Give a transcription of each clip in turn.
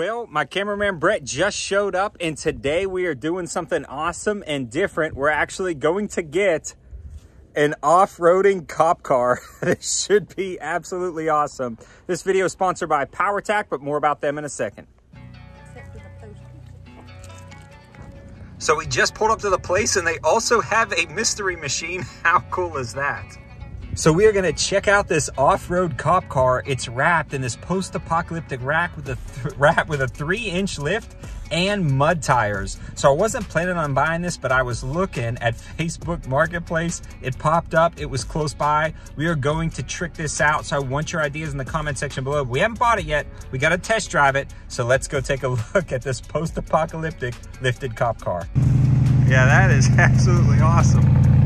Well, my cameraman Brett just showed up and today we are doing something awesome and different. We're actually going to get an off-roading cop car. this should be absolutely awesome. This video is sponsored by PowerTac, but more about them in a second. So we just pulled up to the place and they also have a mystery machine. How cool is that? So we are gonna check out this off-road cop car. It's wrapped in this post-apocalyptic rack with a wrap with a three inch lift and mud tires. So I wasn't planning on buying this, but I was looking at Facebook Marketplace. It popped up, it was close by. We are going to trick this out. So I want your ideas in the comment section below. We haven't bought it yet. We got to test drive it. So let's go take a look at this post-apocalyptic lifted cop car. Yeah, that is absolutely awesome.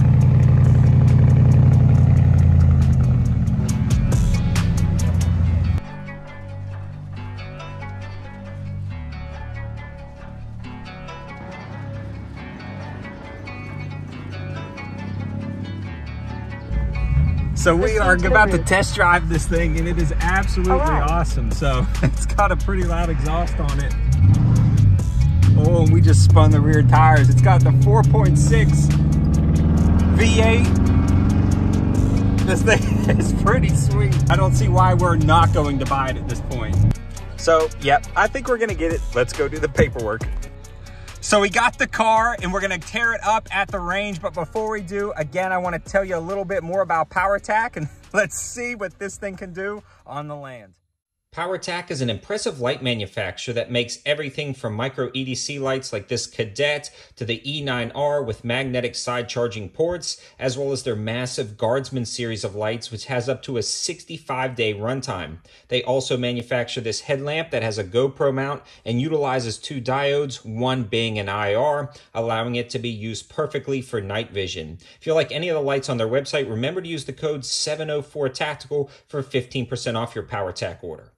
So we are about to test drive this thing and it is absolutely right. awesome. So it's got a pretty loud exhaust on it. Oh, and we just spun the rear tires. It's got the 4.6 V8. This thing is pretty sweet. I don't see why we're not going to buy it at this point. So, yep, I think we're gonna get it. Let's go do the paperwork. So we got the car and we're gonna tear it up at the range. But before we do, again, I wanna tell you a little bit more about PowerTac and let's see what this thing can do on the land. PowerTac is an impressive light manufacturer that makes everything from micro EDC lights like this Cadet to the E9R with magnetic side charging ports, as well as their massive Guardsman series of lights, which has up to a 65 day runtime. They also manufacture this headlamp that has a GoPro mount and utilizes two diodes, one being an IR, allowing it to be used perfectly for night vision. If you like any of the lights on their website, remember to use the code 704TACTICAL for 15% off your PowerTac order.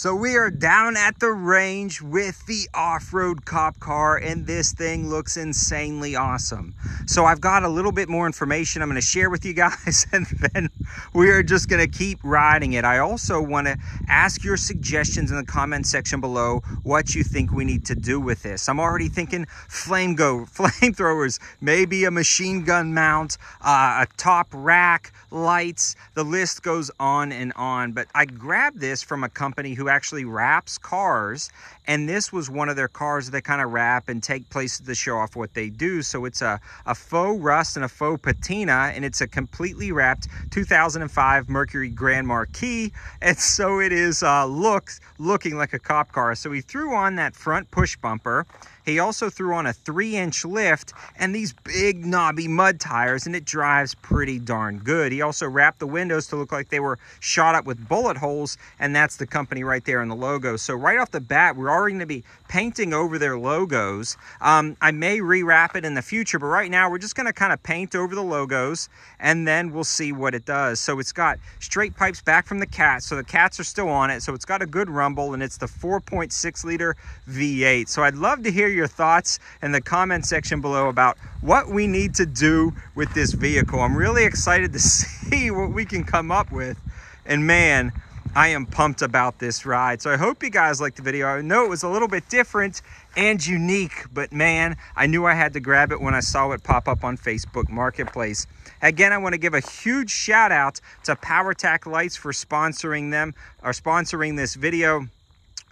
So we are down at the range with the off-road cop car and this thing looks insanely awesome. So I've got a little bit more information I'm going to share with you guys and then we are just going to keep riding it. I also want to ask your suggestions in the comment section below what you think we need to do with this. I'm already thinking flame go, flamethrowers, maybe a machine gun mount, uh, a top rack, lights, the list goes on and on. But I grabbed this from a company who actually wraps cars. And this was one of their cars that kind of wrap and take places to show off what they do. So it's a, a faux rust and a faux patina, and it's a completely wrapped 2005 Mercury Grand Marquis. And so it is uh, looks looking like a cop car. So he threw on that front push bumper He also threw on a three inch lift and these big knobby mud tires and it drives pretty darn good. He also wrapped the windows to look like they were shot up with bullet holes and that's the company right there in the logo. So right off the bat, we're already going to be painting over their logos. Um, I may rewrap it in the future, but right now we're just going to kind of paint over the logos and then we'll see what it does. So it's got straight pipes back from the cat. So the cats are still on it. So it's got a good rumble and it's the 4.6 liter V8. So I'd love to hear your thoughts in the comment section below about what we need to do with this vehicle. I'm really excited to see what we can come up with. And man, I am pumped about this ride. So I hope you guys liked the video. I know it was a little bit different and unique, but man, I knew I had to grab it when I saw it pop up on Facebook Marketplace. Again, I want to give a huge shout out to PowerTac Lights for sponsoring them or sponsoring this video.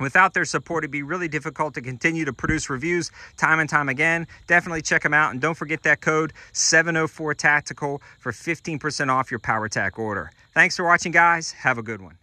Without their support, it'd be really difficult to continue to produce reviews time and time again. Definitely check them out. And don't forget that code 704 Tactical for 15% off your PowerTac order. Thanks for watching, guys. Have a good one.